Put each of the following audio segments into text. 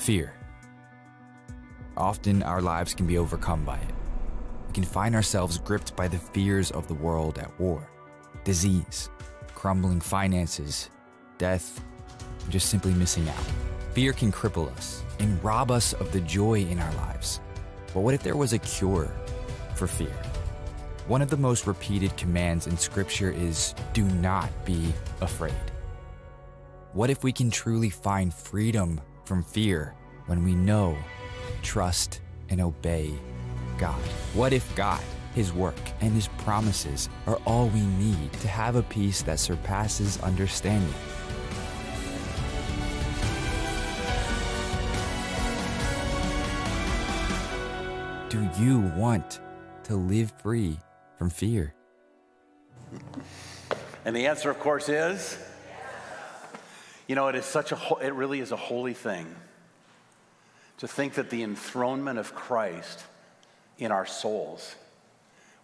Fear. Often our lives can be overcome by it. We can find ourselves gripped by the fears of the world at war, disease, crumbling finances, death, and just simply missing out. Fear can cripple us and rob us of the joy in our lives. But what if there was a cure for fear? One of the most repeated commands in Scripture is do not be afraid. What if we can truly find freedom from fear when we know, trust, and obey God? What if God, His work, and His promises are all we need to have a peace that surpasses understanding? Do you want to live free from fear? And the answer, of course, is you know, it is such a, it really is a holy thing to think that the enthronement of Christ in our souls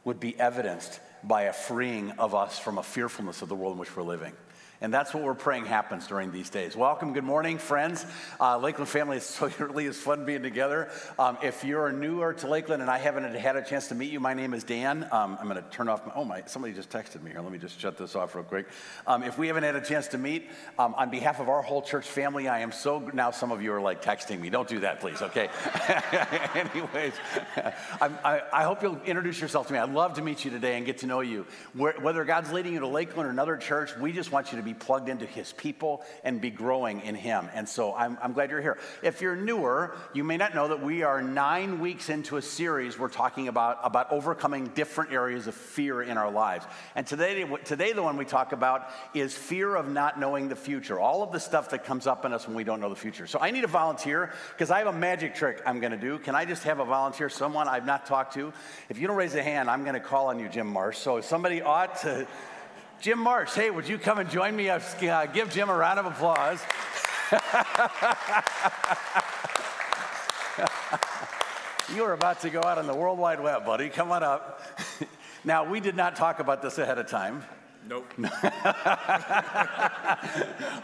would be evidenced by a freeing of us from a fearfulness of the world in which we're living. And that's what we're praying happens during these days. Welcome, good morning, friends. Uh, Lakeland family, it's so really is fun being together. Um, if you're newer to Lakeland and I haven't had a chance to meet you, my name is Dan. Um, I'm going to turn off my, oh my, somebody just texted me here. Let me just shut this off real quick. Um, if we haven't had a chance to meet, um, on behalf of our whole church family, I am so, now some of you are like texting me. Don't do that, please, okay? Anyways, I, I, hope you'll introduce yourself to me. I'd love to meet you today and get to know you. Whether God's leading you to Lakeland or another church, we just want you to be plugged into his people and be growing in him. And so I'm, I'm glad you're here. If you're newer, you may not know that we are nine weeks into a series we're talking about, about overcoming different areas of fear in our lives. And today, today, the one we talk about is fear of not knowing the future, all of the stuff that comes up in us when we don't know the future. So I need a volunteer because I have a magic trick I'm going to do. Can I just have a volunteer, someone I've not talked to? If you don't raise a hand, I'm going to call on you, Jim Marsh. So if somebody ought to. Jim Marsh, hey, would you come and join me? Uh, give Jim a round of applause. you are about to go out on the World Wide Web, buddy. Come on up. now, we did not talk about this ahead of time. Nope.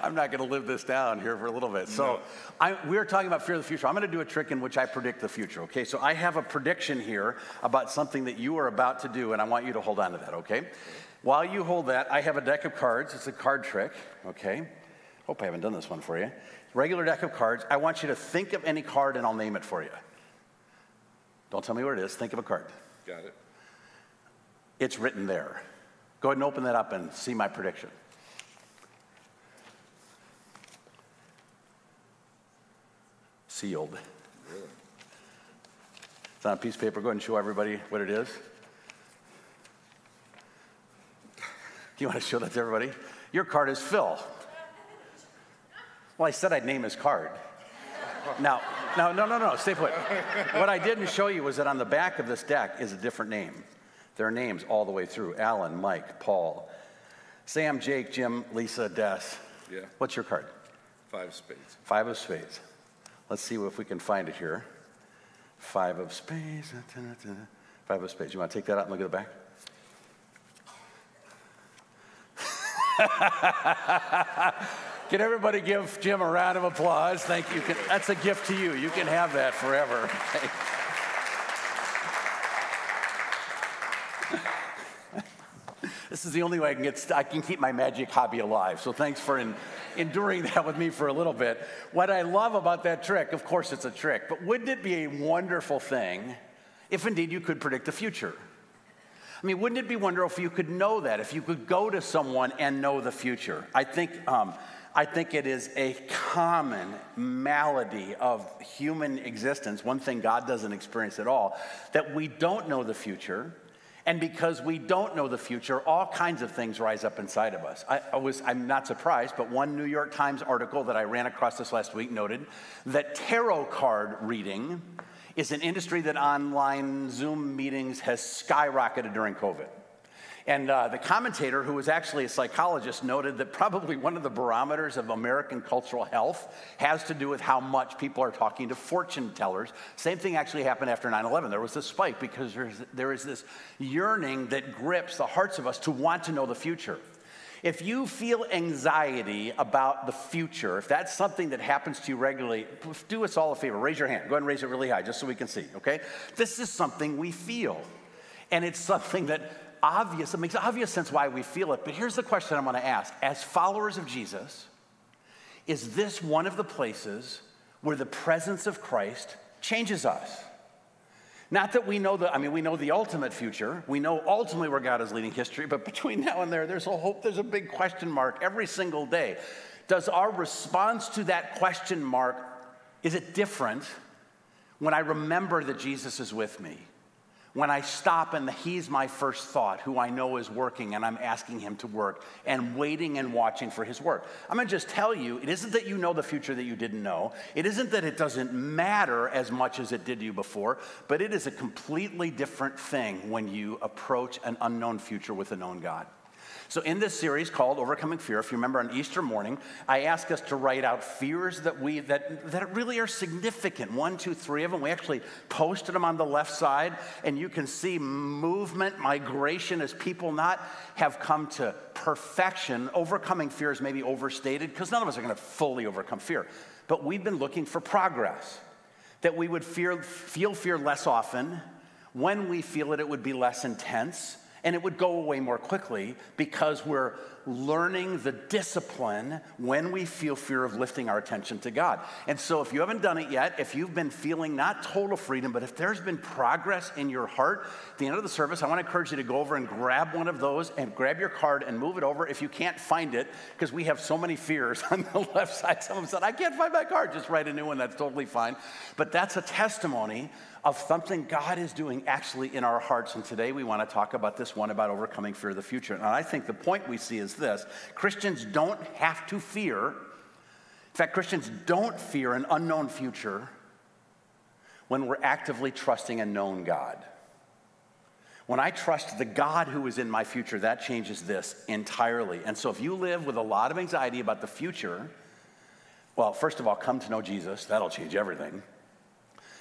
I'm not going to live this down here for a little bit. So, no. we're talking about fear of the future. I'm going to do a trick in which I predict the future, okay? So, I have a prediction here about something that you are about to do, and I want you to hold on to that, okay? While you hold that, I have a deck of cards. It's a card trick, okay? Hope I haven't done this one for you. Regular deck of cards. I want you to think of any card and I'll name it for you. Don't tell me what it is. Think of a card. Got it. It's written there. Go ahead and open that up and see my prediction. Sealed. Really? It's on a piece of paper. Go ahead and show everybody what it is. You want to show that to everybody? Your card is Phil. Well, I said I'd name his card. Now, now, no, no, no, stay put. What I didn't show you was that on the back of this deck is a different name. There are names all the way through Alan, Mike, Paul, Sam, Jake, Jim, Lisa, Des. Yeah. What's your card? Five of spades. Five of spades. Let's see if we can find it here. Five of spades. Five of spades. You want to take that out and look at the back? Can everybody give Jim a round of applause? Thank you. That's a gift to you. You can have that forever. this is the only way I can get I can keep my magic hobby alive. So thanks for in, enduring that with me for a little bit. What I love about that trick, of course, it's a trick, but wouldn't it be a wonderful thing if indeed you could predict the future? I mean, wouldn't it be wonderful if you could know that, if you could go to someone and know the future? I think, um, I think it is a common malady of human existence, one thing God doesn't experience at all, that we don't know the future. And because we don't know the future, all kinds of things rise up inside of us. I, I, was, I'm not surprised, but one New York Times article that I ran across this last week noted that tarot card reading is an industry that online Zoom meetings has skyrocketed during COVID. And uh, the commentator, who was actually a psychologist, noted that probably one of the barometers of American cultural health has to do with how much people are talking to fortune tellers. Same thing actually happened after 9 11. There was this spike because there's, there is this yearning that grips the hearts of us to want to know the future. If you feel anxiety about the future, if that's something that happens to you regularly, do us all a favor. Raise your hand. Go ahead and raise it really high just so we can see, okay? This is something we feel. And it's something that obvious, it makes obvious sense why we feel it. But here's the question I'm going to ask. As followers of Jesus, is this one of the places where the presence of Christ changes us? Not that we know the, I mean, we know the ultimate future. We know ultimately where God is leading history, but between now and there, there's a hope, there's a big question mark every single day. Does our response to that question mark, is it different when I remember that Jesus is with me? When I stop and He's my first thought, who I know is working, and I'm asking Him to work and waiting and watching for His work. I'm gonna just tell you it isn't that you know the future that you didn't know, it isn't that it doesn't matter as much as it did you before, but it is a completely different thing when you approach an unknown future with a known God. So, in this series called Overcoming Fear, if you remember on Easter morning, I asked us to write out fears that we that, that really are significant. One, two, three of them. We actually posted them on the left side, and you can see movement, migration as people not have come to perfection. Overcoming fear is maybe overstated because none of us are going to fully overcome fear. But we've been looking for progress. That we would fear, feel fear less often. When we feel it, it would be less intense and it would go away more quickly because we're learning the discipline when we feel fear of lifting our attention to God. And so, if you haven't done it yet, if you've been feeling not total freedom, but if there's been progress in your heart, at the end of the service, I want to encourage you to go over and grab one of those and grab your card and move it over if you can't find it, because we have so many fears on the left side. some of Someone said, I can't find my card. Just write a new one. That's totally fine. But that's a testimony of something God is doing actually in our hearts. And today we want to talk about this one about overcoming fear of the future. And I think the point we see is this Christians don't have to fear. In fact, Christians don't fear an unknown future when we're actively trusting a known God. When I trust the God who is in my future, that changes this entirely. And so if you live with a lot of anxiety about the future, well, first of all, come to know Jesus. That'll change everything.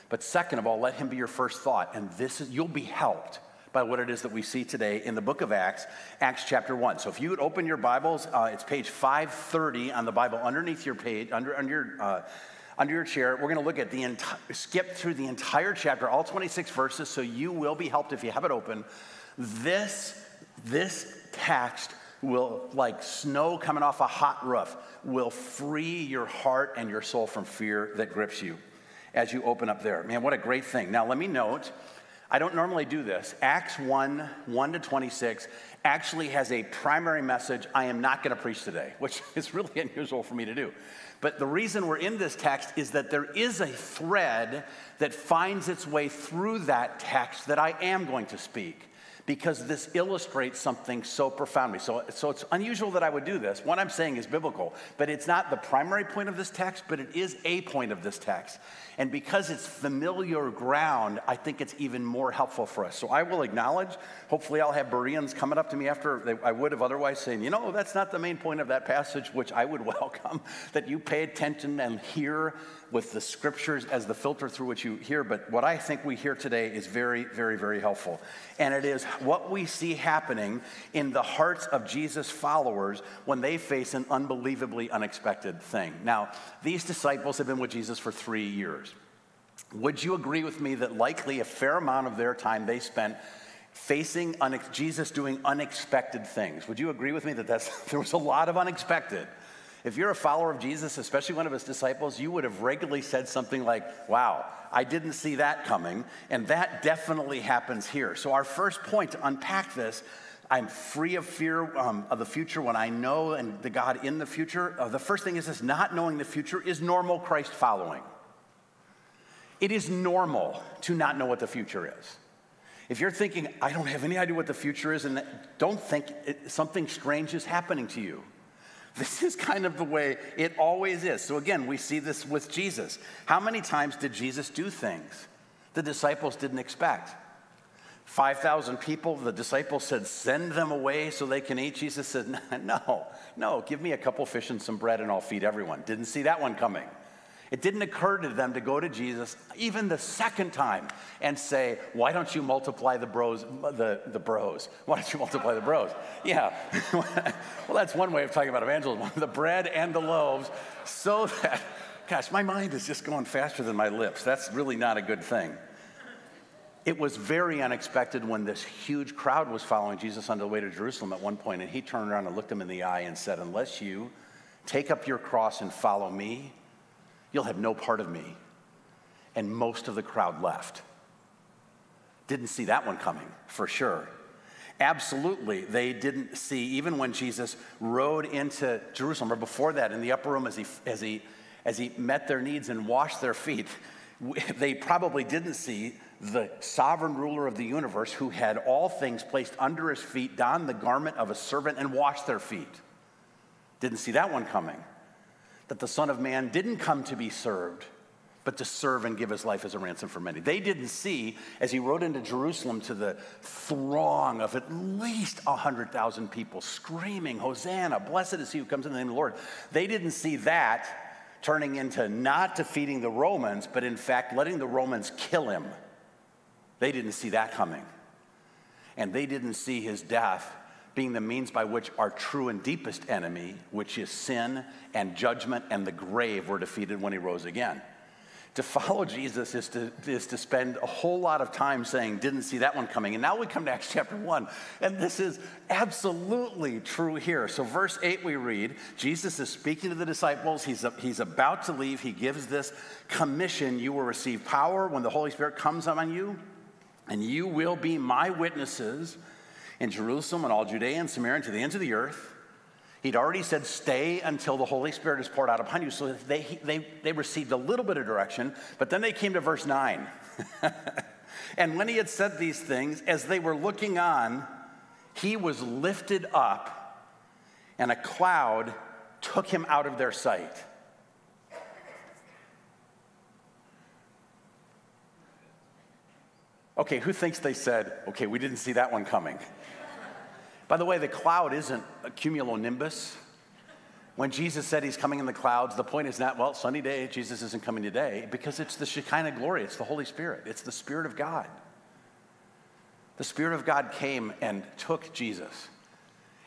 But second of all, let him be your first thought. And this is, you'll be helped by what it is that we see today in the book of Acts, Acts chapter 1. So if you would open your Bibles, uh, it's page 530 on the Bible underneath your page, under, under, your, uh, under your chair. We're going to look at the entire, skip through the entire chapter, all 26 verses, so you will be helped if you have it open. This, this text will, like snow coming off a hot roof, will free your heart and your soul from fear that grips you as you open up there. Man, what a great thing. Now, let me note, I don't normally do this. Acts 1 1 to 26 actually has a primary message I am not going to preach today, which is really unusual for me to do. But the reason we're in this text is that there is a thread that finds its way through that text that I am going to speak because this illustrates something so profoundly. So, so it's unusual that I would do this. What I'm saying is biblical, but it's not the primary point of this text, but it is a point of this text. And because it's familiar ground, I think it's even more helpful for us. So I will acknowledge, hopefully, I'll have Bereans coming up to me after they, I would have otherwise saying, you know, that's not the main point of that passage, which I would welcome, that you pay attention and hear with the scriptures as the filter through which you hear. But what I think we hear today is very, very, very helpful. And it is what we see happening in the hearts of Jesus' followers when they face an unbelievably unexpected thing. Now, these disciples have been with Jesus for three years. Would you agree with me that likely a fair amount of their time they spent facing Jesus doing unexpected things? Would you agree with me that that's, there was a lot of unexpected? If you're a follower of Jesus, especially one of his disciples, you would have regularly said something like, Wow, I didn't see that coming. And that definitely happens here. So, our first point to unpack this I'm free of fear um, of the future when I know and the God in the future. Uh, the first thing is this not knowing the future is normal Christ following. It is normal to not know what the future is. If you're thinking, I don't have any idea what the future is, and don't think it, something strange is happening to you. This is kind of the way it always is. So, again, we see this with Jesus. How many times did Jesus do things the disciples didn't expect? 5,000 people, the disciples said, Send them away so they can eat. Jesus said, No, no, give me a couple fish and some bread and I'll feed everyone. Didn't see that one coming. It didn't occur to them to go to Jesus even the second time and say, Why don't you multiply the bros, the, the bros? Why don't you multiply the bros? Yeah. well, that's one way of talking about evangelism the bread and the loaves, so that, gosh, my mind is just going faster than my lips. That's really not a good thing. It was very unexpected when this huge crowd was following Jesus on the way to Jerusalem at one point, and he turned around and looked them in the eye and said, Unless you take up your cross and follow me, You'll have no part of me. And most of the crowd left. Didn't see that one coming, for sure. Absolutely, they didn't see, even when Jesus rode into Jerusalem, or before that in the upper room as he, as he, as he met their needs and washed their feet, they probably didn't see the sovereign ruler of the universe who had all things placed under his feet, donned the garment of a servant, and washed their feet. Didn't see that one coming that the Son of Man didn't come to be served, but to serve and give his life as a ransom for many. They didn't see, as he rode into Jerusalem to the throng of at least 100,000 people screaming, Hosanna, blessed is he who comes in the name of the Lord. They didn't see that turning into not defeating the Romans, but in fact letting the Romans kill him. They didn't see that coming. And they didn't see his death being the means by which our true and deepest enemy, which is sin and judgment and the grave, were defeated when he rose again. To follow Jesus is to, is to spend a whole lot of time saying, didn't see that one coming. And now we come to Acts chapter 1, and this is absolutely true here. So, verse 8, we read Jesus is speaking to the disciples. He's, he's about to leave. He gives this commission You will receive power when the Holy Spirit comes on you, and you will be my witnesses in Jerusalem and all Judea and Samaria and to the ends of the earth. He'd already said, Stay until the Holy Spirit is poured out upon you. So they, they, they received a little bit of direction, but then they came to verse 9. and when he had said these things, as they were looking on, he was lifted up, and a cloud took him out of their sight. Okay, who thinks they said, okay, we didn't see that one coming? By the way, the cloud isn't a cumulonimbus. When Jesus said he's coming in the clouds, the point is not, well, sunny day, Jesus isn't coming today, because it's the Shekinah glory, it's the Holy Spirit, it's the Spirit of God. The Spirit of God came and took Jesus.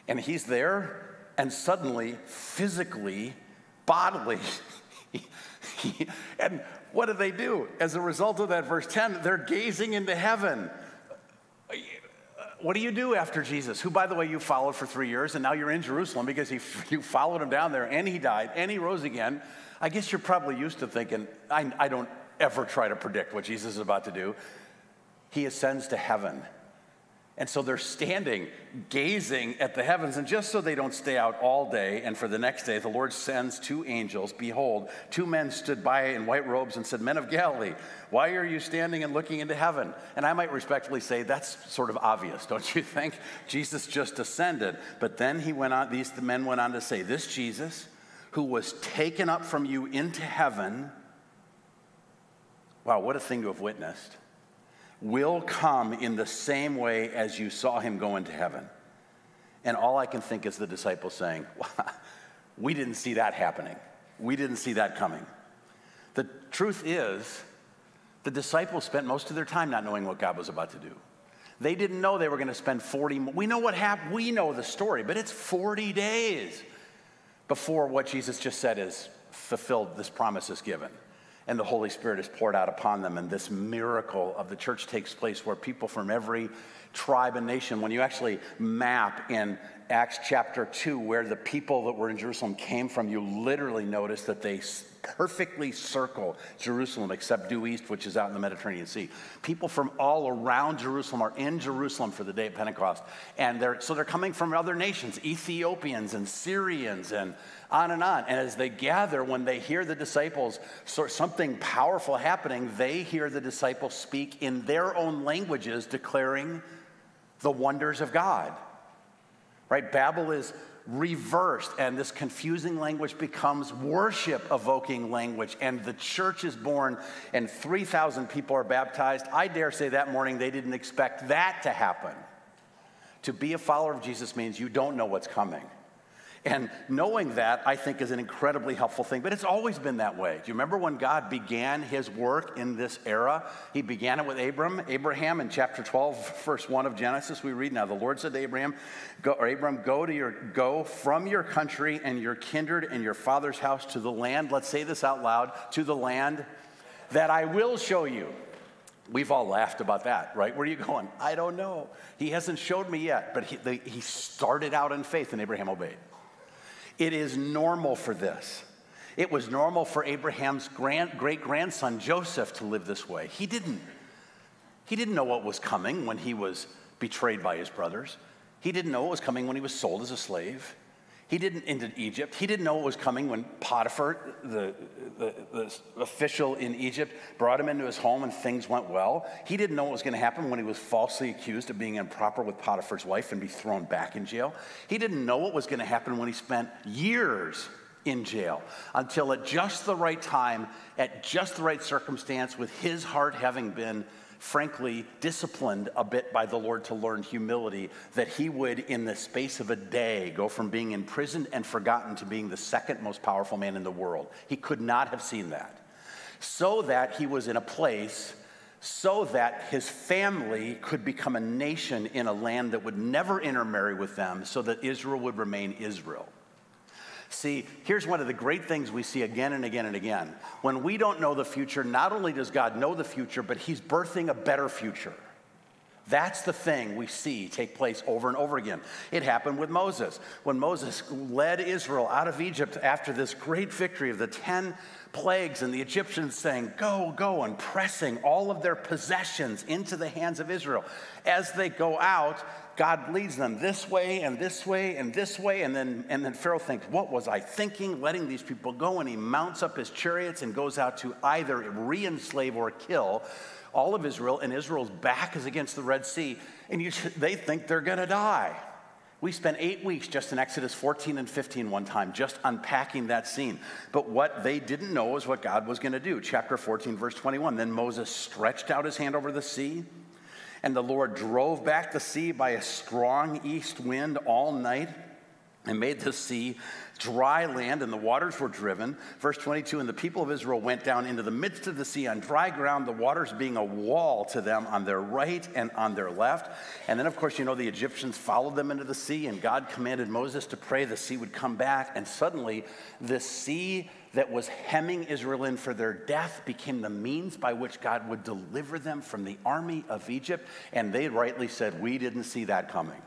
And he's there, and suddenly, physically, bodily, and what do they do? As a result of that, verse 10, they're gazing into heaven what do you do after Jesus, who, by the way, you followed for three years, and now you're in Jerusalem because he, you followed him down there, and he died, and he rose again? I guess you're probably used to thinking, I, I don't ever try to predict what Jesus is about to do. He ascends to heaven. And so they're standing, gazing at the heavens. And just so they don't stay out all day, and for the next day, the Lord sends two angels. Behold, two men stood by in white robes and said, Men of Galilee, why are you standing and looking into heaven? And I might respectfully say, That's sort of obvious, don't you think? Jesus just ascended. But then he went on, these men went on to say, This Jesus, who was taken up from you into heaven, wow, what a thing to have witnessed will come in the same way as you saw him go into heaven. And all I can think is the disciples saying, We didn't see that happening. We didn't see that coming. The truth is, the disciples spent most of their time not knowing what God was about to do. They didn't know they were going to spend 40 we know what happened we know the story but it's 40 days before what Jesus just said is fulfilled this promise is given and the Holy Spirit is poured out upon them. And this miracle of the church takes place where people from every tribe and nation, when you actually map in Acts chapter 2 where the people that were in Jerusalem came from, you literally notice that they perfectly circle Jerusalem except due east, which is out in the Mediterranean Sea. People from all around Jerusalem are in Jerusalem for the day of Pentecost. And they're, so they're coming from other nations, Ethiopians and Syrians and on and on. And as they gather, when they hear the disciples, so something powerful happening, they hear the disciples speak in their own languages, declaring the wonders of God. Right? Babel is reversed, and this confusing language becomes worship evoking language, and the church is born, and 3,000 people are baptized. I dare say that morning they didn't expect that to happen. To be a follower of Jesus means you don't know what's coming. And knowing that, I think, is an incredibly helpful thing. But it's always been that way. Do you remember when God began his work in this era? He began it with Abram, Abraham in chapter 12, verse 1 of Genesis. We read now, the Lord said to Abraham, go, or Abram, go to your go from your country and your kindred and your father's house to the land. Let's say this out loud, to the land that I will show you. We've all laughed about that, right? Where are you going? I don't know. He hasn't showed me yet, but he, the, he started out in faith and Abraham obeyed. It is normal for this. It was normal for Abraham's grand, great grandson Joseph to live this way. He didn't. He didn't know what was coming when he was betrayed by his brothers. He didn't know what was coming when he was sold as a slave. He didn't into Egypt. He didn't know what was coming when Potiphar, the, the, the, official in Egypt, brought him into his home and things went well. He didn't know what was going to happen when he was falsely accused of being improper with Potiphar's wife and be thrown back in jail. He didn't know what was going to happen when he spent years in jail until at just the right time, at just the right circumstance, with his heart having been frankly disciplined a bit by the Lord to learn humility, that he would, in the space of a day, go from being imprisoned and forgotten to being the second most powerful man in the world. He could not have seen that. So that he was in a place so that his family could become a nation in a land that would never intermarry with them, so that Israel would remain Israel. See, here's one of the great things we see again and again and again. When we don't know the future, not only does God know the future, but He's birthing a better future. That's the thing we see take place over and over again. It happened with Moses. When Moses led Israel out of Egypt after this great victory of the 10 plagues and the Egyptians saying, Go, go, and pressing all of their possessions into the hands of Israel. As they go out, God leads them this way and this way and this way. And then, and then Pharaoh thinks, What was I thinking letting these people go? And he mounts up his chariots and goes out to either re enslave or kill all of Israel. And Israel's back is against the Red Sea. And you, they think they're going to die. We spent eight weeks just in Exodus 14 and 15 one time, just unpacking that scene. But what they didn't know was what God was going to do. Chapter 14, verse 21. Then Moses stretched out his hand over the sea and the Lord drove back the sea by a strong east wind all night and made the sea dry land, and the waters were driven. Verse 22 And the people of Israel went down into the midst of the sea on dry ground, the waters being a wall to them on their right and on their left. And then, of course, you know, the Egyptians followed them into the sea, and God commanded Moses to pray the sea would come back. And suddenly, the sea that was hemming Israel in for their death became the means by which God would deliver them from the army of Egypt. And they rightly said, We didn't see that coming.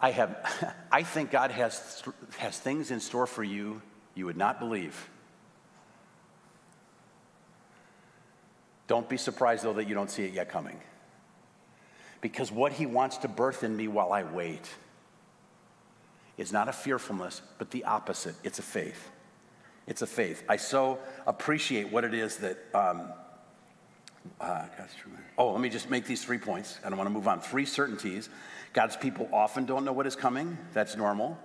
I, have, I think God has, has things in store for you you would not believe. Don't be surprised, though, that you don't see it yet coming. Because what He wants to birth in me while I wait is not a fearfulness, but the opposite. It's a faith. It's a faith. I so appreciate what it is that. Um, uh, oh, let me just make these three points. I don't want to move on. Three certainties. God's people often don't know what is coming. That's normal.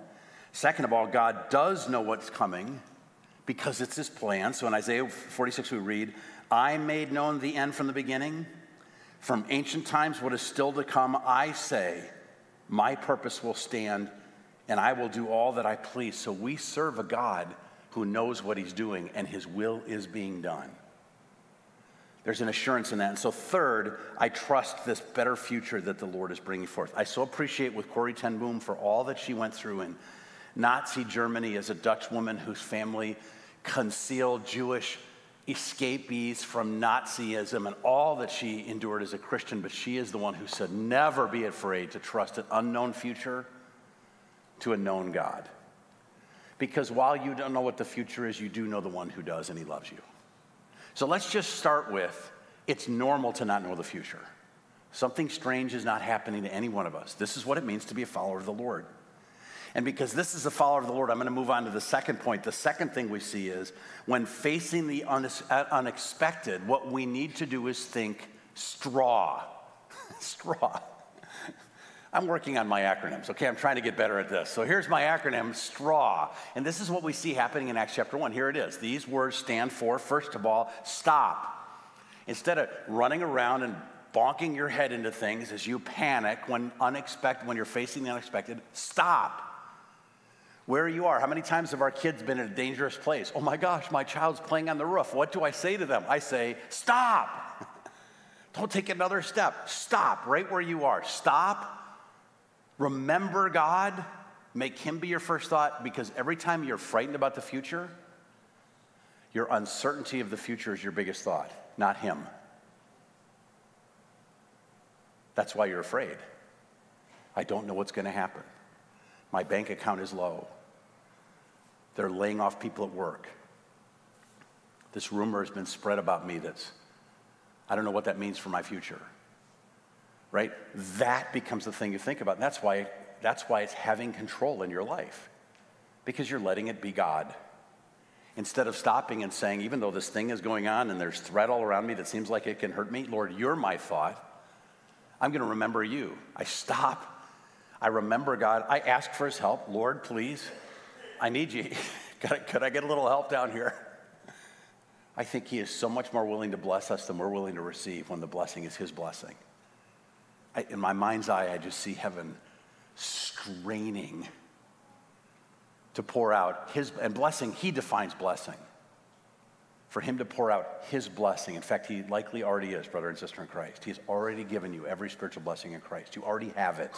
Second of all, God does know what's coming because it's his plan. So in Isaiah 46, we read, I made known the end from the beginning. From ancient times, what is still to come, I say, my purpose will stand and I will do all that I please. So we serve a God who knows what he's doing and his will is being done. There's an assurance in that. And so, third, I trust this better future that the Lord is bringing forth. I so appreciate with Corrie ten Boom for all that she went through in Nazi Germany as a Dutch woman whose family concealed Jewish escapees from Nazism and all that she endured as a Christian. But she is the one who said, Never be afraid to trust an unknown future to a known God. Because while you don't know what the future is, you do know the one who does, and he loves you. So let's just start with it's normal to not know the future. Something strange is not happening to any one of us. This is what it means to be a follower of the Lord. And because this is a follower of the Lord, I'm going to move on to the second point. The second thing we see is when facing the uh, unexpected, what we need to do is think straw. straw. I'm working on my acronyms, okay? I'm trying to get better at this. So here's my acronym, STRAW. And this is what we see happening in Acts chapter 1. Here it is. These words stand for, first of all, stop. Instead of running around and bonking your head into things as you panic when unexpected, when you're facing the unexpected, stop. where you are. How many times have our kids been in a dangerous place? Oh my gosh, my child's playing on the roof. What do I say to them? I say, stop. Don't take another step. Stop right where you are. Stop. Remember God. Make Him be your first thought because every time you're frightened about the future, your uncertainty of the future is your biggest thought, not Him. That's why you're afraid. I don't know what's going to happen. My bank account is low. They're laying off people at work. This rumor has been spread about me that's, I don't know what that means for my future. Right? That becomes the thing you think about. And that's why, that's why it's having control in your life, because you're letting it be God. Instead of stopping and saying, even though this thing is going on and there's threat all around me that seems like it can hurt me, Lord, you're my thought. I'm going to remember you. I stop. I remember God. I ask for his help. Lord, please, I need you. could, I, get a little help down here? I think he is so much more willing to bless us than we're willing to receive when the blessing is his blessing. I, in my mind's eye, I just see heaven straining to pour out his, and blessing, he defines blessing. For him to pour out his blessing. In fact, he likely already is, brother and sister in Christ. He's already given you every spiritual blessing in Christ. You already have it.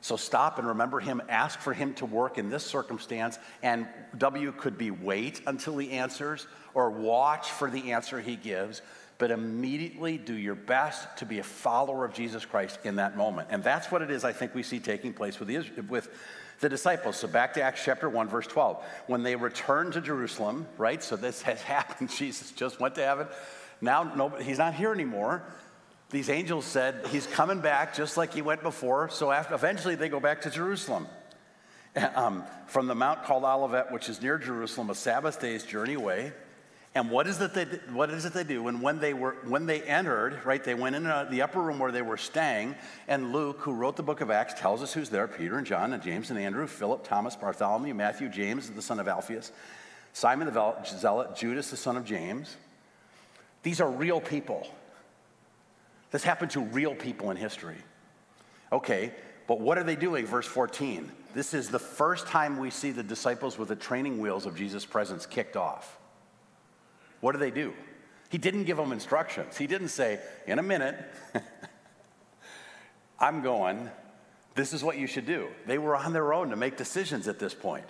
So stop and remember him, ask for him to work in this circumstance, and W could be wait until he answers or watch for the answer he gives, but immediately do your best to be a follower of Jesus Christ in that moment. And that's what it is I think we see taking place with the, with the disciples. So back to Acts chapter 1, verse 12. When they returned to Jerusalem, right? So this has happened. Jesus just went to heaven. Now, no, he's not here anymore these angels said he's coming back just like he went before. So after, eventually they go back to Jerusalem. Um, from the mount called Olivet, which is near Jerusalem, a Sabbath day's journey away. And what is it they, what is it they do? And when they, were, when they entered, right, they went in uh, the upper room where they were staying. And Luke, who wrote the book of Acts, tells us who's there Peter and John and James and Andrew, Philip, Thomas, Bartholomew, Matthew, James, the son of Alphaeus, Simon the Zealot, Judas, the son of James. These are real people. This happened to real people in history. Okay, but what are they doing? Verse 14. This is the first time we see the disciples with the training wheels of Jesus' presence kicked off. What do they do? He didn't give them instructions. He didn't say, in a minute, I'm going, this is what you should do. They were on their own to make decisions at this point.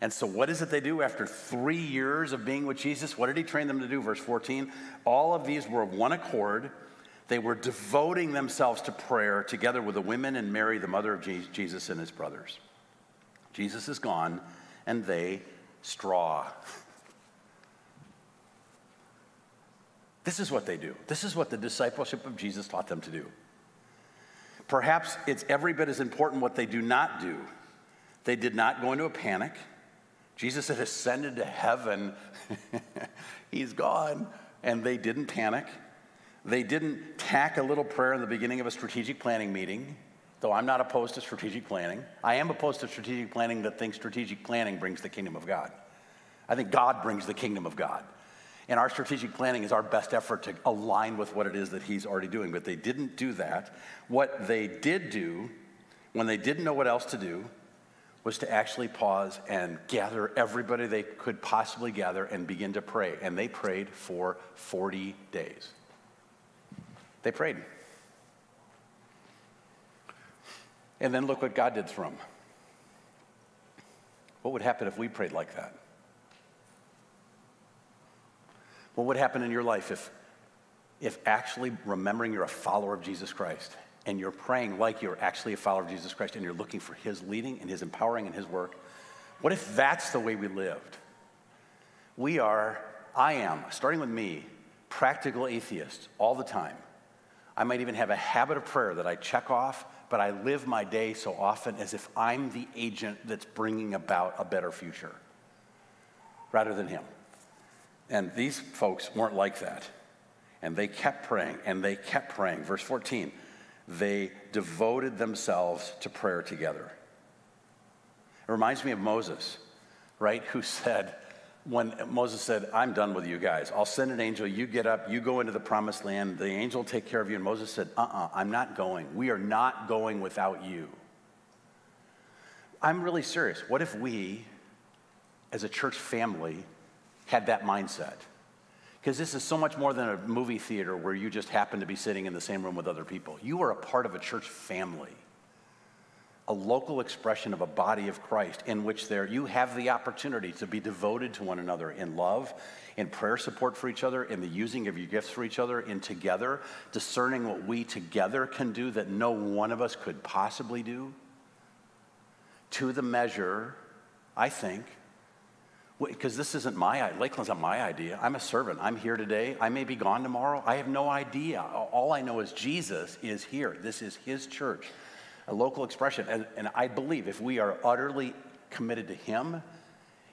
And so, what is it they do after three years of being with Jesus? What did he train them to do? Verse 14. All of these were of one accord they were devoting themselves to prayer together with the women and Mary, the mother of Jesus, and his brothers. Jesus is gone, and they straw. This is what they do. This is what the discipleship of Jesus taught them to do. Perhaps it's every bit as important what they do not do. They did not go into a panic. Jesus had ascended to heaven. He's gone. And they didn't panic. They didn't tack a little prayer in the beginning of a strategic planning meeting, though I'm not opposed to strategic planning. I am opposed to strategic planning that thinks strategic planning brings the kingdom of God. I think God brings the kingdom of God. And our strategic planning is our best effort to align with what it is that He's already doing. But they didn't do that. What they did do, when they didn't know what else to do, was to actually pause and gather everybody they could possibly gather and begin to pray. And they prayed for 40 days. They prayed. And then look what God did through them. What would happen if we prayed like that? What would happen in your life if, if actually remembering you're a follower of Jesus Christ and you're praying like you're actually a follower of Jesus Christ and you're looking for His leading and His empowering and His work? What if that's the way we lived? We are, I am, starting with me, practical atheists all the time. I might even have a habit of prayer that I check off, but I live my day so often as if I'm the agent that's bringing about a better future rather than Him. And these folks weren't like that. And they kept praying and they kept praying. Verse 14, they devoted themselves to prayer together. It reminds me of Moses, right, who said, when Moses said, I'm done with you guys. I'll send an angel. You get up. You go into the promised land. The angel will take care of you. And Moses said, Uh uh-uh, uh, i am not going. We are not going without you. I'm really serious. What if we, as a church family, had that mindset? Because this is so much more than a movie theater where you just happen to be sitting in the same room with other people. You are a part of a church family, a local expression of a body of Christ in which there you have the opportunity to be devoted to one another in love, in prayer support for each other, in the using of your gifts for each other, in together, discerning what we together can do that no one of us could possibly do. To the measure, I think, because this isn't my Lakeland's not my idea. I'm a servant. I'm here today. I may be gone tomorrow. I have no idea. All I know is Jesus is here. This is His church, a local expression. And, and I believe if we are utterly committed to Him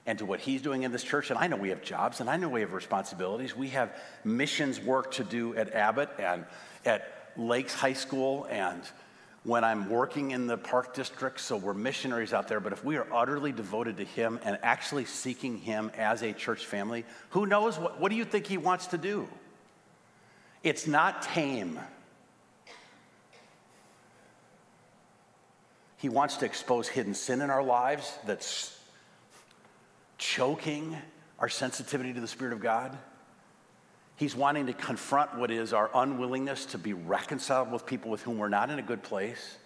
and to what He's doing in this church, and I know we have jobs and I know we have responsibilities. We have missions work to do at Abbott and at Lakes High School and when I'm working in the park district, so we're missionaries out there, but if we are utterly devoted to Him and actually seeking Him as a church family, who knows what, what do you think He wants to do? It's not tame. He wants to expose hidden sin in our lives that's choking our sensitivity to the Spirit of God. He's wanting to confront what is our unwillingness to be reconciled with people with whom we're not in a good place.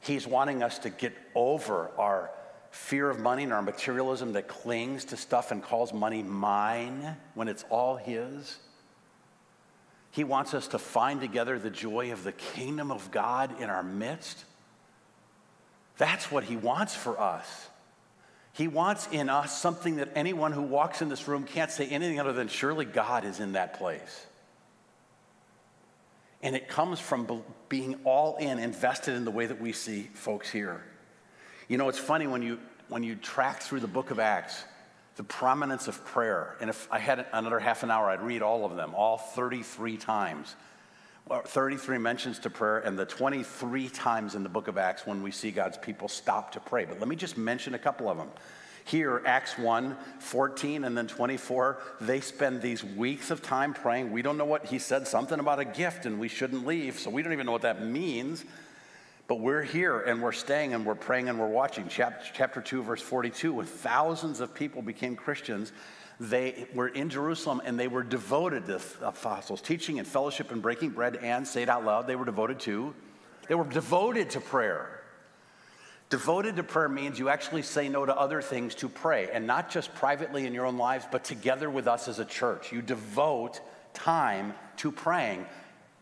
He's wanting us to get over our fear of money and our materialism that clings to stuff and calls money mine when it's all His. He wants us to find together the joy of the kingdom of God in our midst. That's what He wants for us. He wants in us something that anyone who walks in this room can't say anything other than surely God is in that place. And it comes from being all in, invested in the way that we see folks here. You know, it's funny when you, when you track through the book of Acts, the prominence of prayer. And if I had another half an hour, I'd read all of them, all 33 times. 33 mentions to prayer, and the 23 times in the book of Acts when we see God's people stop to pray. But let me just mention a couple of them. Here, Acts 1 14 and then 24, they spend these weeks of time praying. We don't know what he said, something about a gift, and we shouldn't leave, so we don't even know what that means. But we're here and we're staying and we're praying and we're watching. Chapter, chapter 2, verse 42, when thousands of people became Christians, they were in Jerusalem and they were devoted to the apostles, teaching and fellowship and breaking bread and, say it out loud, they were devoted to, they were devoted to prayer. Devoted to prayer means you actually say no to other things to pray, and not just privately in your own lives, but together with us as a church. You devote time to praying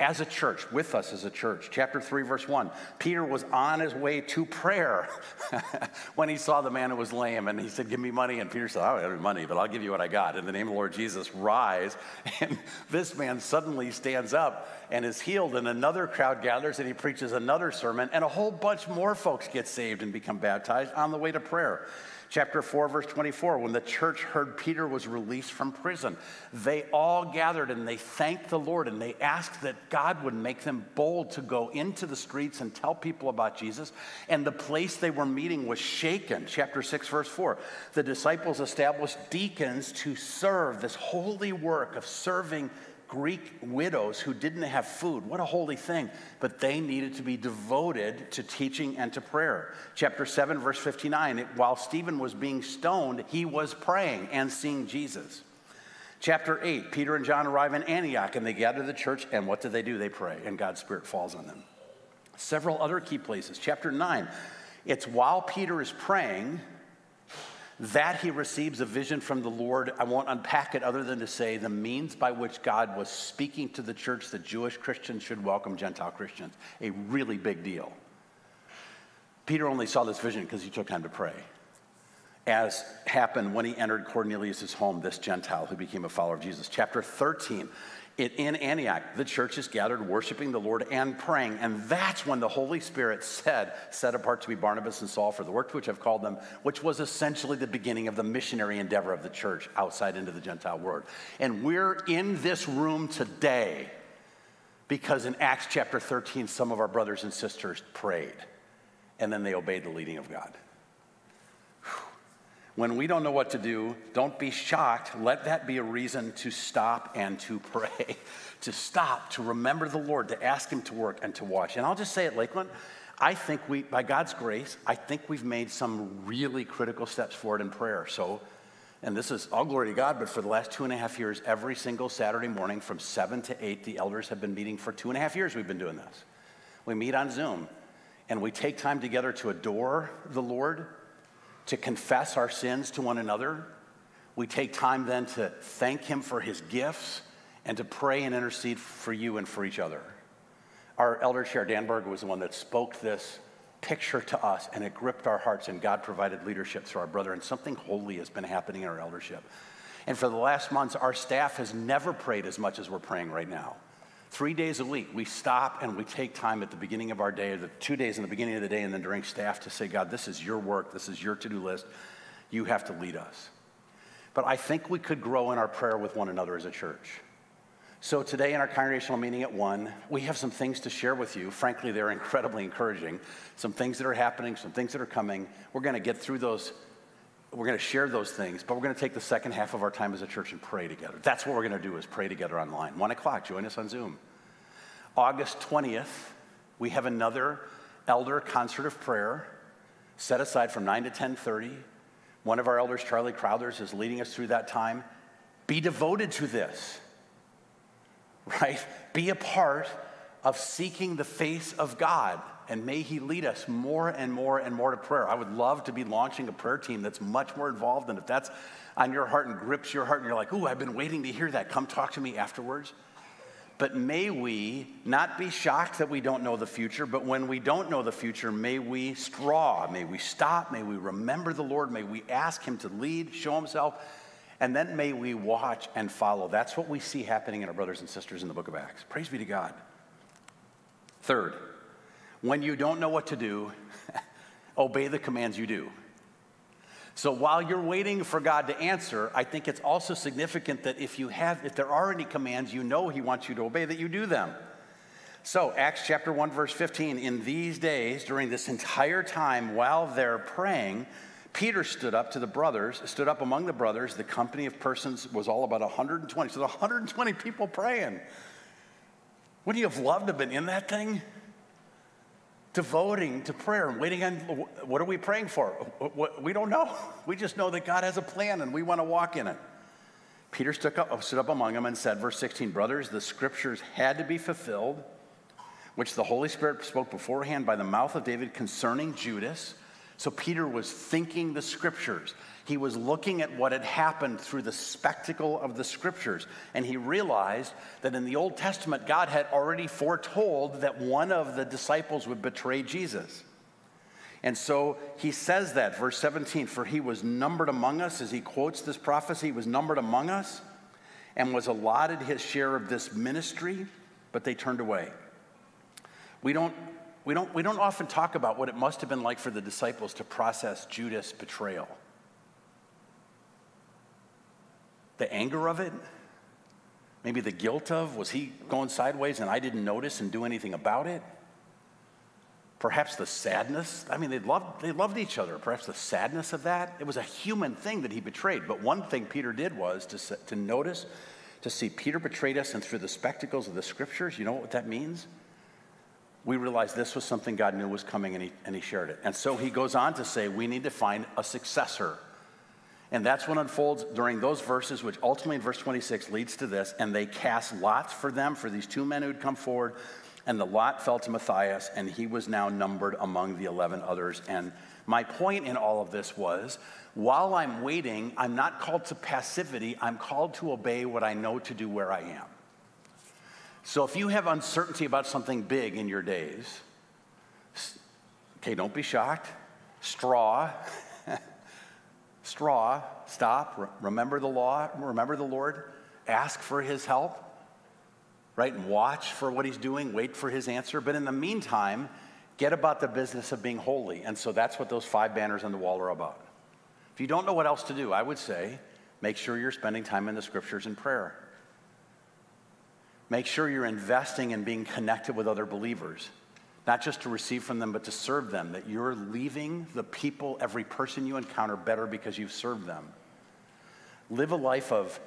as a church, with us as a church. Chapter 3, verse 1. Peter was on his way to prayer when he saw the man who was lame, and he said, Give me money. And Peter said, I don't have any money, but I'll give you what I got. In the name of the Lord Jesus, rise. And this man suddenly stands up and is healed, and another crowd gathers, and he preaches another sermon, and a whole bunch more folks get saved and become baptized on the way to prayer. Chapter 4, verse 24, when the church heard Peter was released from prison, they all gathered and they thanked the Lord and they asked that God would make them bold to go into the streets and tell people about Jesus. And the place they were meeting was shaken. Chapter 6, verse 4. The disciples established deacons to serve this holy work of serving Greek widows who didn't have food. What a holy thing. But they needed to be devoted to teaching and to prayer. Chapter 7, verse 59 while Stephen was being stoned, he was praying and seeing Jesus. Chapter 8, Peter and John arrive in Antioch and they gather the church, and what do they do? They pray, and God's Spirit falls on them. Several other key places. Chapter 9, it's while Peter is praying that he receives a vision from the Lord. I won't unpack it other than to say the means by which God was speaking to the church that Jewish Christians should welcome Gentile Christians. A really big deal. Peter only saw this vision because he took time to pray, as happened when he entered Cornelius' home, this Gentile who became a follower of Jesus. Chapter 13 it, in Antioch, the church is gathered worshiping the Lord and praying. And that's when the Holy Spirit said, Set apart to be Barnabas and Saul for the work to which I've called them, which was essentially the beginning of the missionary endeavor of the church outside into the Gentile world. And we're in this room today because in Acts chapter 13, some of our brothers and sisters prayed and then they obeyed the leading of God. When we don't know what to do, don't be shocked. Let that be a reason to stop and to pray, to stop, to remember the Lord, to ask Him to work and to watch. And I'll just say it, Lakeland, I think we, by God's grace, I think we've made some really critical steps forward in prayer. So, and this is all glory to God, but for the last two and a half years, every single Saturday morning from 7 to 8, the elders have been meeting for two and a half years. We've been doing this. We meet on Zoom and we take time together to adore the Lord, to confess our sins to one another. We take time then to thank Him for His gifts and to pray and intercede for you and for each other. Our elder chair, Dan Berger, was the one that spoke this picture to us, and it gripped our hearts, and God provided leadership through our brother, and something holy has been happening in our eldership. And for the last months, our staff has never prayed as much as we're praying right now. Three days a week, we stop and we take time at the beginning of our day, the two days in the beginning of the day, and then during staff to say, God, this is your work, this is your to do list. You have to lead us. But I think we could grow in our prayer with one another as a church. So today in our congregational meeting at 1, we have some things to share with you. Frankly, they're incredibly encouraging. Some things that are happening, some things that are coming. We're going to get through those. We're going to share those things, but we're going to take the second half of our time as a church and pray together. That's what we're going to do is pray together online. 1 o'clock, join us on Zoom. August 20th, we have another elder concert of prayer set aside from 9 to 10:30. One of our elders, Charlie Crowthers, is leading us through that time. Be devoted to this right? Be a part of seeking the face of God. And may He lead us more and more and more to prayer. I would love to be launching a prayer team that's much more involved. And if that's on your heart and grips your heart, and you're like, ooh, I've been waiting to hear that, come talk to me afterwards. But may we not be shocked that we don't know the future, but when we don't know the future, may we straw, may we stop, may we remember the Lord, may we ask Him to lead, show Himself, and then may we watch and follow. That's what we see happening in our brothers and sisters in the book of Acts. Praise be to God. Third, when you don't know what to do, obey the commands you do. So while you're waiting for God to answer, I think it's also significant that if you have if there are any commands you know he wants you to obey that you do them. So, Acts chapter 1 verse 15, in these days during this entire time while they're praying, Peter stood up to the brothers, stood up among the brothers. The company of persons was all about 120. So 120 people praying. Wouldn't you have loved to have been in that thing? Devoting to prayer and waiting on what are we praying for? We don't know. We just know that God has a plan and we want to walk in it. Peter stood up, stood up among them and said, verse 16, Brothers, the scriptures had to be fulfilled, which the Holy Spirit spoke beforehand by the mouth of David concerning Judas so Peter was thinking the scriptures. He was looking at what had happened through the spectacle of the scriptures. And he realized that in the Old Testament, God had already foretold that one of the disciples would betray Jesus. And so he says that, verse 17, for he was numbered among us, as he quotes this prophecy, he was numbered among us and was allotted his share of this ministry, but they turned away. We don't we don't, we don't often talk about what it must have been like for the disciples to process Judas' betrayal. The anger of it, maybe the guilt of, was he going sideways and I didn't notice and do anything about it? Perhaps the sadness. I mean, they loved, they loved each other. Perhaps the sadness of that. It was a human thing that he betrayed. But one thing Peter did was to, to notice, to see Peter betrayed us, and through the spectacles of the scriptures, you know what that means? we realized this was something God knew was coming and he, and he shared it. And so he goes on to say, we need to find a successor. And that's what unfolds during those verses, which ultimately in verse 26 leads to this. And they cast lots for them, for these two men who'd come forward. And the lot fell to Matthias, and he was now numbered among the 11 others. And my point in all of this was while I'm waiting, I'm not called to passivity, I'm called to obey what I know to do where I am. So if you have uncertainty about something big in your days, okay, don't be shocked. Straw, straw, stop, remember the law, remember the Lord, ask for his help, right? And watch for what he's doing, wait for his answer. But in the meantime, get about the business of being holy. And so that's what those five banners on the wall are about. If you don't know what else to do, I would say make sure you're spending time in the scriptures and prayer. Make sure you're investing in being connected with other believers, not just to receive from them, but to serve them, that you're leaving the people, every person you encounter, better because you've served them. Live a life of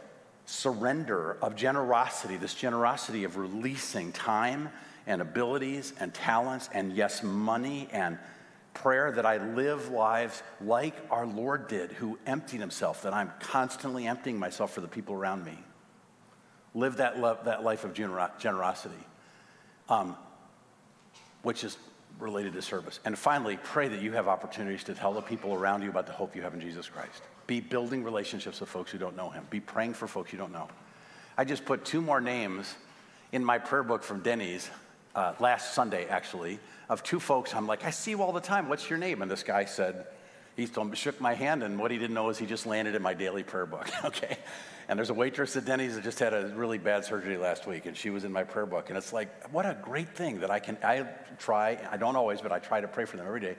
surrender, of generosity, this generosity of releasing time and abilities and talents and, yes, money and prayer that I live lives like our Lord did, who emptied himself, that I'm constantly emptying myself for the people around me. Live that, love, that life of gener- generosity, um, which is related to service. And finally, pray that you have opportunities to tell the people around you about the hope you have in Jesus Christ. Be building relationships with folks who don't know him. Be praying for folks you don't know. I just put two more names in my prayer book from Denny's uh, last Sunday, actually, of two folks. I'm like, I see you all the time. What's your name? And this guy said, he shook my hand, and what he didn't know is he just landed in my daily prayer book, okay? And there's a waitress at Denny's that just had a really bad surgery last week, and she was in my prayer book. And it's like, what a great thing that I can, I try, I don't always, but I try to pray for them every day.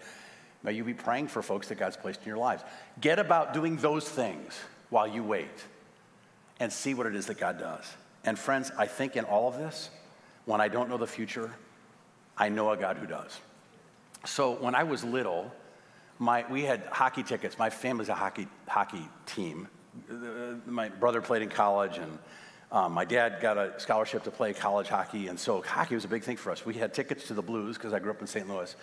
May you be praying for folks that God's placed in your lives. Get about doing those things while you wait and see what it is that God does. And friends, I think in all of this, when I don't know the future, I know a God who does. So when I was little, my, we had hockey tickets. My family's a hockey, hockey team. Uh, my brother played in college, and um, my dad got a scholarship to play college hockey, and so hockey was a big thing for us. We had tickets to the Blues because I grew up in St. Louis.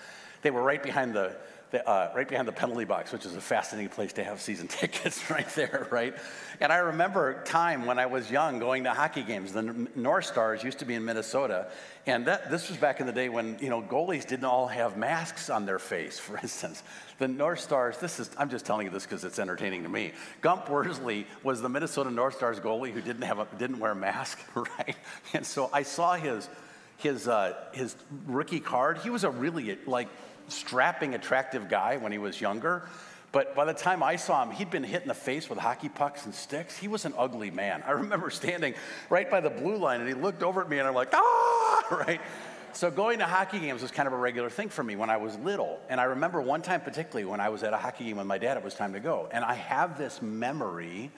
They were right behind the the, uh, right behind the penalty box, which is a fascinating place to have season tickets right there, right? And I remember time when I was young going to hockey games. The North Stars used to be in Minnesota, and that, this was back in the day when you know goalies didn't all have masks on their face. For instance, the North Stars. This is I'm just telling you this because it's entertaining to me. Gump Worsley was the Minnesota North Stars goalie who didn't have a, didn't wear a mask, right? And so I saw his his uh, his rookie card. He was a really like strapping, attractive guy when he was younger. But by the time I saw him, he'd been hit in the face with hockey pucks and sticks. He was an ugly man. I remember standing right by the blue line and he looked over at me and I'm like, ah, right? So going to hockey games was kind of a regular thing for me when I was little. And I remember one time particularly when I was at a hockey game with my dad, it was time to go. And I have this memory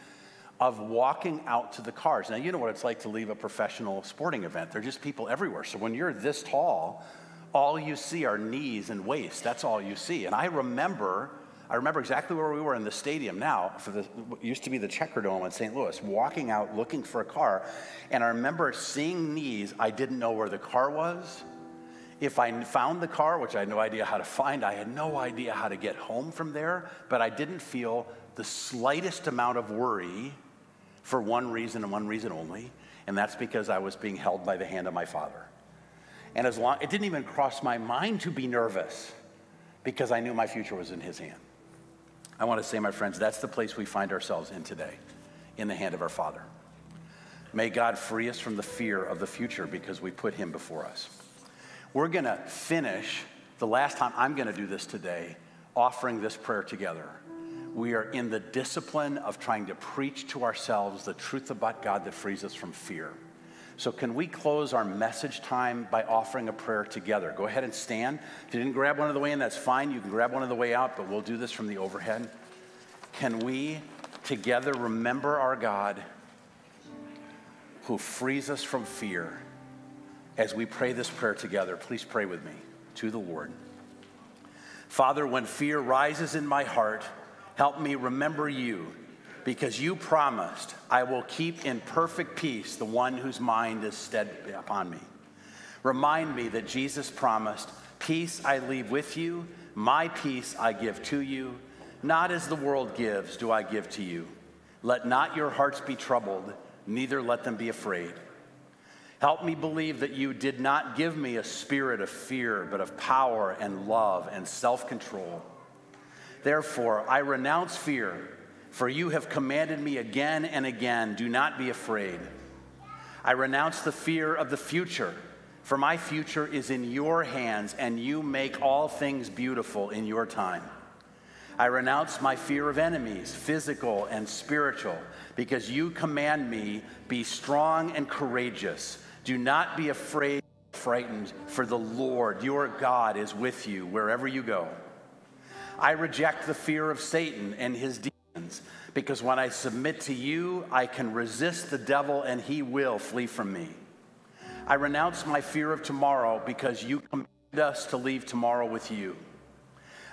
of walking out to the cars. Now, you know what it's like to leave a professional sporting event. There are just people everywhere. So when you're this tall, all you see are knees and waist. That's all you see. And I remember, I remember exactly where we were in the stadium now, for the used to be the Checkerdome in St. Louis, walking out looking for a car. And I remember seeing knees. I didn't know where the car was. If I found the car, which I had no idea how to find, I had no idea how to get home from there, but I didn't feel the slightest amount of worry for one reason and one reason only, and that's because I was being held by the hand of my father. And as long, it didn't even cross my mind to be nervous because I knew my future was in his hand. I want to say, my friends, that's the place we find ourselves in today, in the hand of our Father. May God free us from the fear of the future because we put him before us. We're going to finish the last time I'm going to do this today, offering this prayer together. We are in the discipline of trying to preach to ourselves the truth about God that frees us from fear. So, can we close our message time by offering a prayer together? Go ahead and stand. If you didn't grab one on the way in, that's fine. You can grab one on the way out, but we'll do this from the overhead. Can we together remember our God who frees us from fear as we pray this prayer together? Please pray with me to the Lord. Father, when fear rises in my heart, help me remember you because you promised, I will keep in perfect peace the one whose mind is stead upon me. Remind me that Jesus promised, Peace I leave with you, my peace I give to you. Not as the world gives, do I give to you. Let not your hearts be troubled, neither let them be afraid. Help me believe that you did not give me a spirit of fear, but of power and love and self control. Therefore, I renounce fear for you have commanded me again and again, do not be afraid. I renounce the fear of the future, for my future is in your hands, and you make all things beautiful in your time. I renounce my fear of enemies, physical and spiritual, because you command me, be strong and courageous. Do not be afraid, or frightened, for the Lord, your God, is with you wherever you go. I reject the fear of Satan and his because when I submit to you, I can resist the devil and he will flee from me. I renounce my fear of tomorrow because you command us to leave tomorrow with you.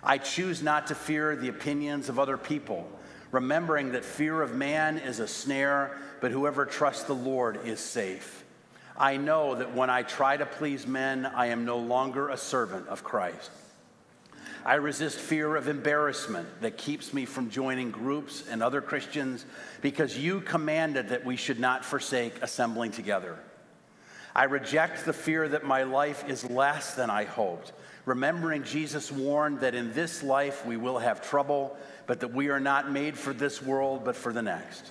I choose not to fear the opinions of other people, remembering that fear of man is a snare, but whoever trusts the Lord is safe. I know that when I try to please men, I am no longer a servant of Christ. I resist fear of embarrassment that keeps me from joining groups and other Christians because you commanded that we should not forsake assembling together. I reject the fear that my life is less than I hoped, remembering Jesus warned that in this life we will have trouble, but that we are not made for this world, but for the next.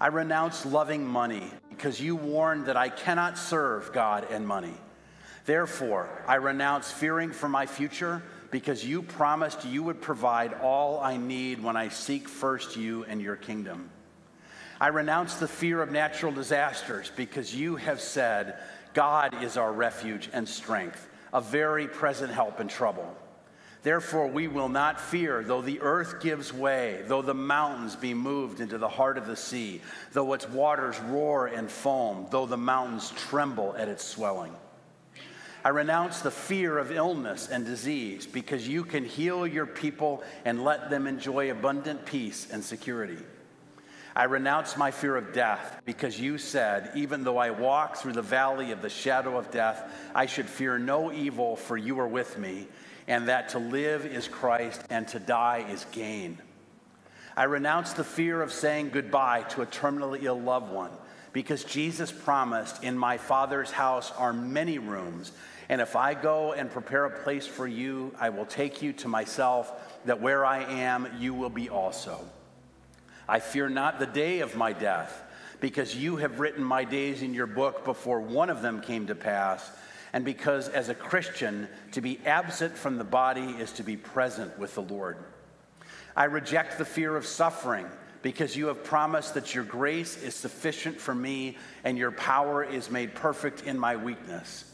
I renounce loving money because you warned that I cannot serve God and money. Therefore, I renounce fearing for my future because you promised you would provide all I need when I seek first you and your kingdom. I renounce the fear of natural disasters because you have said, God is our refuge and strength, a very present help in trouble. Therefore, we will not fear, though the earth gives way, though the mountains be moved into the heart of the sea, though its waters roar and foam, though the mountains tremble at its swelling. I renounce the fear of illness and disease because you can heal your people and let them enjoy abundant peace and security. I renounce my fear of death because you said, even though I walk through the valley of the shadow of death, I should fear no evil, for you are with me and that to live is Christ and to die is gain. I renounce the fear of saying goodbye to a terminally ill loved one because Jesus promised, In my Father's house are many rooms, and if I go and prepare a place for you, I will take you to myself, that where I am, you will be also. I fear not the day of my death, because you have written my days in your book before one of them came to pass and because as a Christian, to be absent from the body is to be present with the Lord. I reject the fear of suffering because you have promised that your grace is sufficient for me and your power is made perfect in my weakness.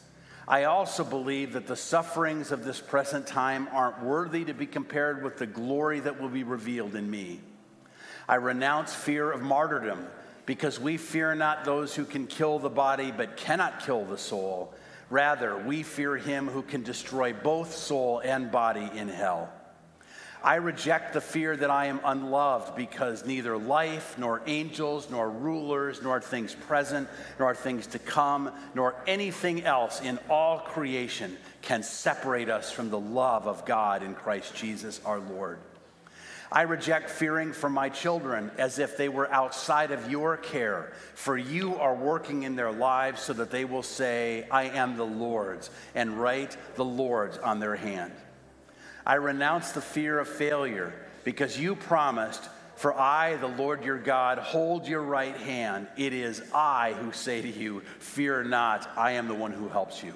I also believe that the sufferings of this present time aren't worthy to be compared with the glory that will be revealed in me. I renounce fear of martyrdom because we fear not those who can kill the body but cannot kill the soul. Rather, we fear him who can destroy both soul and body in hell. I reject the fear that I am unloved because neither life, nor angels, nor rulers, nor things present, nor things to come, nor anything else in all creation can separate us from the love of God in Christ Jesus our Lord. I reject fearing for my children as if they were outside of your care, for you are working in their lives so that they will say, I am the Lord's, and write the Lord's on their hand. I renounce the fear of failure because you promised, For I, the Lord your God, hold your right hand. It is I who say to you, Fear not, I am the one who helps you.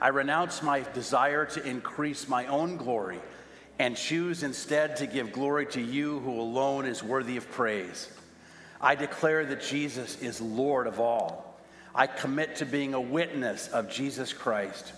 I renounce my desire to increase my own glory and choose instead to give glory to you who alone is worthy of praise. I declare that Jesus is Lord of all. I commit to being a witness of Jesus Christ.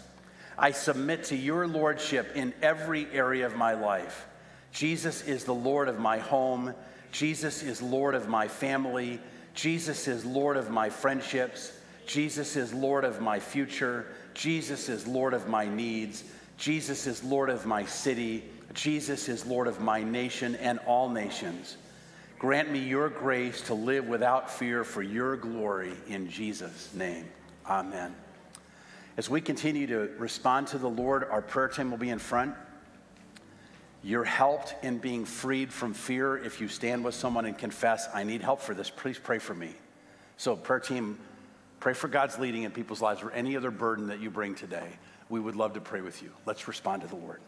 I submit to your lordship in every area of my life. Jesus is the Lord of my home. Jesus is Lord of my family. Jesus is Lord of my friendships. Jesus is Lord of my future. Jesus is Lord of my needs. Jesus is Lord of my city. Jesus is Lord of my nation and all nations. Grant me your grace to live without fear for your glory in Jesus' name. Amen. As we continue to respond to the Lord, our prayer team will be in front. You're helped in being freed from fear if you stand with someone and confess, I need help for this. Please pray for me. So, prayer team, pray for God's leading in people's lives or any other burden that you bring today. We would love to pray with you. Let's respond to the Lord.